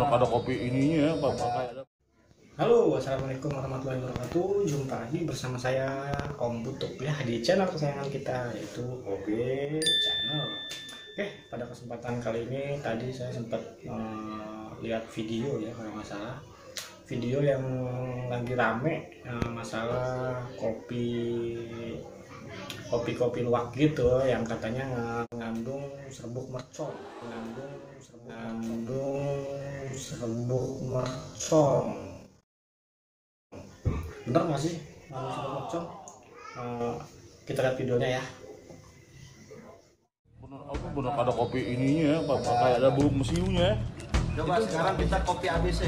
bener ada kopi ininya ya kayak Halo, assalamualaikum warahmatullahi wabarakatuh. Jumpa lagi bersama saya Om Butuk ya di channel kesayangan kita yaitu OB Channel. Oke, pada kesempatan kali ini tadi saya sempat eh, lihat video ya kalau nggak salah video yang lagi rame eh, masalah kopi kopi-kopi luwak gitu yang katanya mengandung serbuk mercon, mengandung serbuk, mengandung serbuk mercon. Bener nggak sih? Uh, sama Mercon? Uh, kita lihat videonya ya. Bener apa bener ada kopi ininya ya bapak kayak ada bulu mesiunya ya. Coba sekarang kita kopi ABC.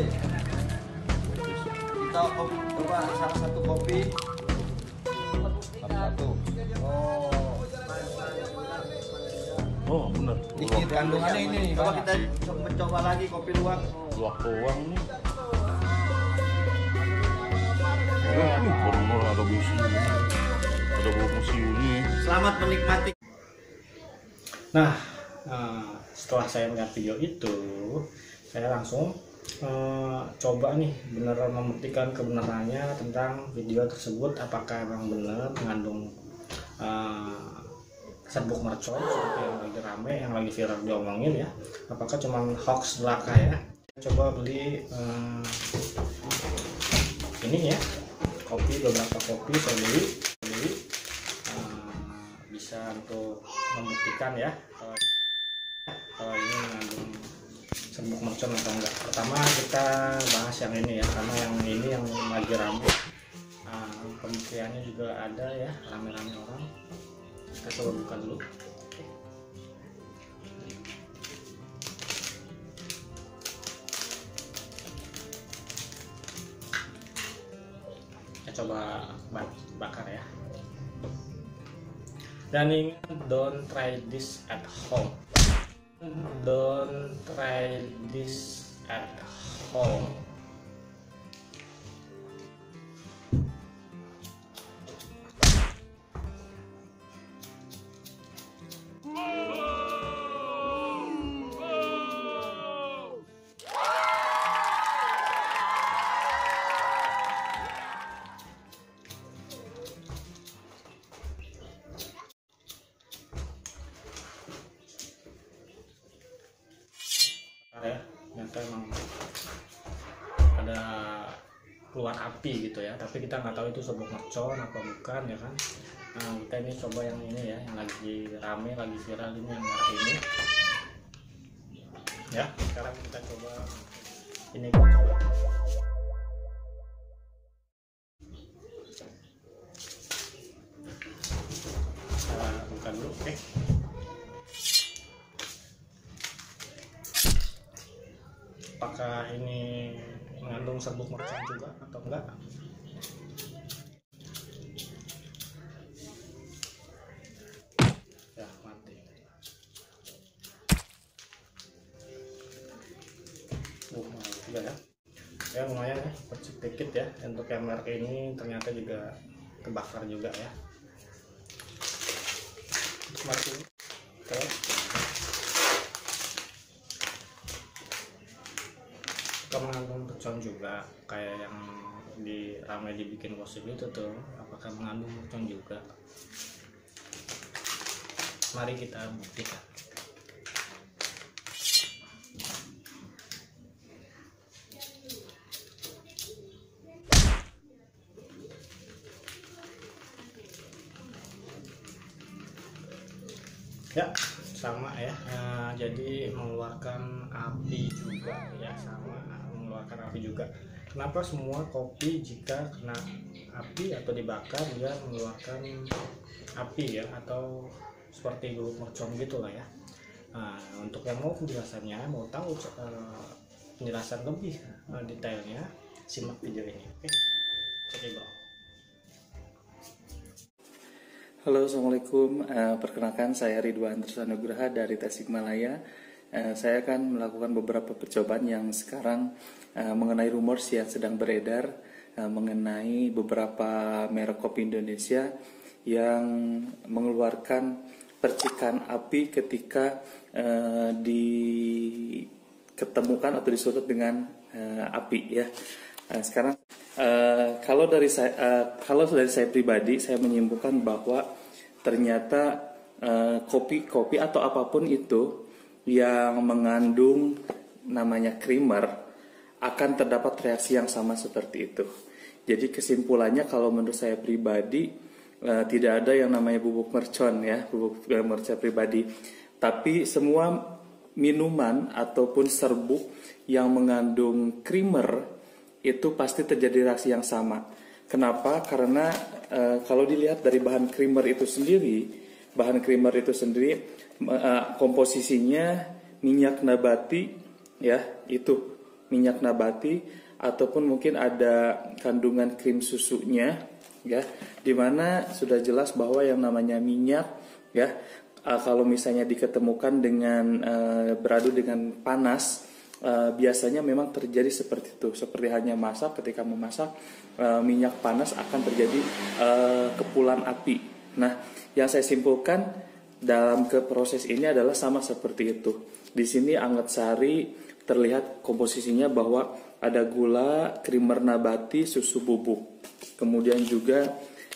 Kita kopi, coba salah satu kopi. Oh bener. Dikit kandungannya ini. Coba kita co- mencoba lagi kopi luwak. luak doang nih. Eh, bener ada mesiunya ada bulu mesiunya Selamat menikmati. nah uh, setelah saya melihat video itu saya langsung uh, coba nih beneran membuktikan kebenarannya tentang video tersebut. Apakah memang benar mengandung uh, serbuk mercon seperti yang lagi rame yang lagi viral diomongin ya. Apakah cuma hoax belaka ya? Coba beli uh, ini ya kopi beberapa kopi saya beli beli. Uh, bisa untuk membuktikan ya kalau, ini mengandung serbuk mercon atau enggak. Pertama kita bahas yang ini ya karena yang ini yang lagi rame. Uh, pembuktiannya juga ada ya rame-rame orang kita coba buka dulu. Kita coba ba- bakar ya. Dan ingat don't try this at home. Don't try this at home ya ternyata emang ada keluar api gitu ya. Tapi kita nggak tahu itu serbuk mercon apa bukan ya kan? Nah kita ini coba yang ini ya yang lagi rame lagi viral ini yang merah ini. Ya sekarang kita coba ini. kita apakah ini mengandung serbuk mercon juga atau enggak? Ya mati. Uh juga ya. Ya lumayan ya. Sedikit ya. Untuk yang merek ini ternyata juga kebakar juga ya. Mati. Oke mengandung mercon juga kayak yang di ramai dibikin gosip itu tuh apakah mengandung mercon juga? Mari kita buktikan. Ya sama ya. Eh, jadi mengeluarkan api juga. Ya sama mengeluarkan api juga. Kenapa semua kopi jika kena api atau dibakar dia mengeluarkan api ya? Atau seperti bulu mercon gitu lah ya. Nah, untuk yang mau penjelasannya mau tahu eh, penjelasan lebih eh, detailnya simak video ini oke? Oke bro Halo, Assalamualaikum. Eh, perkenalkan saya Ridwan Tersanugraha dari Tasikmalaya. Eh, saya akan melakukan beberapa percobaan yang sekarang eh, mengenai rumors yang sedang beredar eh, mengenai beberapa merek kopi Indonesia yang mengeluarkan percikan api ketika eh, di diketemukan atau disulut dengan eh, api ya. Nah, sekarang eh, kalau dari saya eh, kalau dari saya pribadi saya menyimpulkan bahwa ternyata eh, kopi-kopi atau apa pun itu yang mengandung namanya creamer akan terdapat reaksi yang sama seperti itu. Jadi kesimpulannya kalau menurut saya pribadi eh, tidak ada yang namanya bubuk mercon ya, bubuk eh, mercon pribadi. Tapi semua minuman ataupun serbuk yang mengandung creamer itu pasti terjadi reaksi yang sama. Kenapa? Karena eh, kalau dilihat dari bahan creamer itu sendiri, bahan creamer itu sendiri eh, komposisinya minyak nabati ya, itu minyak nabati ataupun mungkin ada kandungan krim susunya ya, di mana sudah jelas bahwa yang namanya minyak ya uh, kalau misalnya diketemukan dengan uh, beradu dengan panas biasanya memang terjadi seperti itu. Seperti hanya masak ketika memasak minyak panas akan terjadi kepulan api nah yang saya simpulkan dalam ke proses ini adalah sama seperti itu di sini anget sari terlihat komposisinya bahwa ada gula, creamer nabati, susu bubuk. Kemudian juga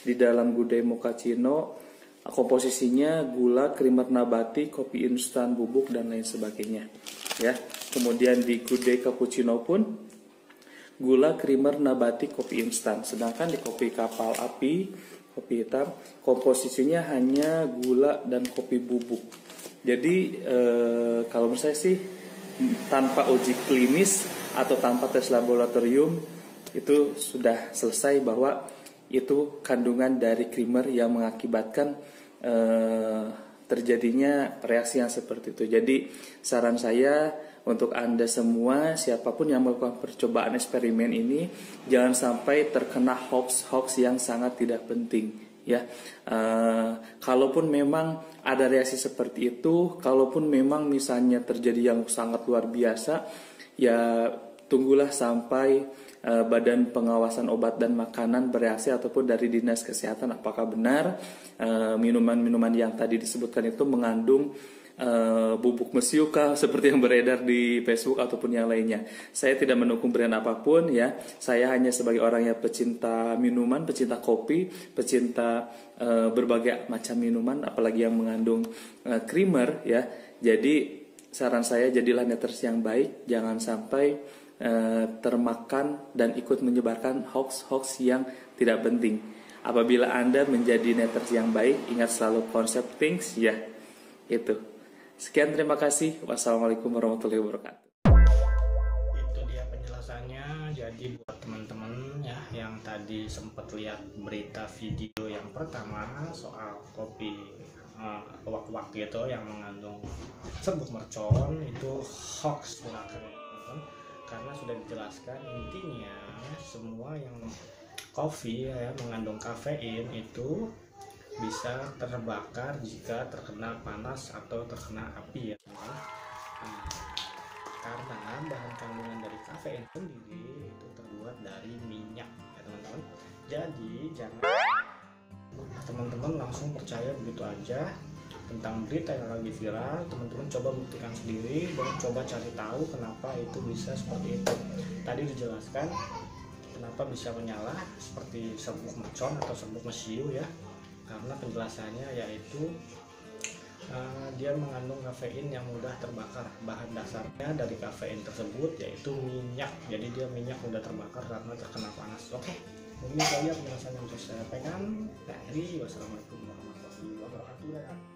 di dalam gudai mochaccino komposisinya gula, creamer nabati, kopi instan bubuk dan lain sebagainya. Ya. Kemudian di gudai cappuccino pun gula, creamer nabati, kopi instan. Sedangkan di kopi kapal api, kopi hitam komposisinya hanya gula dan kopi bubuk. Jadi eh, kalau menurut saya sih tanpa uji klinis atau tanpa tes laboratorium itu sudah selesai bahwa itu kandungan dari creamer yang mengakibatkan eh, terjadinya reaksi yang seperti itu. Jadi saran saya untuk anda semua siapa pun yang melakukan percobaan eksperimen ini jangan sampai terkena hoax-hoax yang sangat tidak penting ya. Uh, kalaupun memang ada reaksi seperti itu, kalaupun memang misalnya terjadi yang sangat luar biasa, ya tunggulah sampai uh, Badan Pengawasan Obat dan Makanan bereaksi ataupun dari Dinas Kesehatan apakah benar minuman-minuman uh, yang tadi disebutkan itu mengandung uh, bubuk mesiu kah seperti yang beredar di Facebook ataupun yang lainnya. Saya tidak mendukung brand apa pun ya. Saya hanya sebagai orang yang pecinta minuman, pecinta kopi, pecinta uh, berbagai macam minuman apalagi yang mengandung uh, creamer ya. Jadi saran saya jadilah netters yang baik, jangan sampai uh, termakan dan ikut menyebarkan hoax-hoax yang tidak penting. Apabila Anda menjadi netters yang baik, ingat selalu konsep things ya. Itu. Sekian terima kasih. Wassalamualaikum warahmatullahi wabarakatuh. Itu dia penjelasannya. Jadi buat teman-teman ya yang tadi sempat lihat berita video yang pertama soal kopi uh, wak-wak gitu yang mengandung serbuk mercon itu hoax teman-teman karena sudah dijelaskan intinya semua yang kopi ya mengandung kafein itu bisa terbakar jika terkena panas atau terkena api ya. Nah, karena bahan kandungan dari kafein sendiri itu terbuat dari minyak ya teman-teman. Jadi jangan teman-teman langsung percaya begitu aja tentang berita yang lagi viral teman-teman coba buktikan sendiri dan coba cari tahu kenapa itu bisa seperti itu. Tadi dijelaskan kenapa bisa menyala seperti serbuk mercon atau serbuk mesiu ya karena penjelasannya yaitu uh, dia mengandung kafein yang mudah terbakar. Bahan dasarnya dari kafein tersebut yaitu minyak. Jadi dia minyak mudah terbakar karena terkena panas. Oke mungkin saja penjelasan yang bisa saya. Sampaikan dari. Wassalamualaikum warahmatullahi wabarakatuh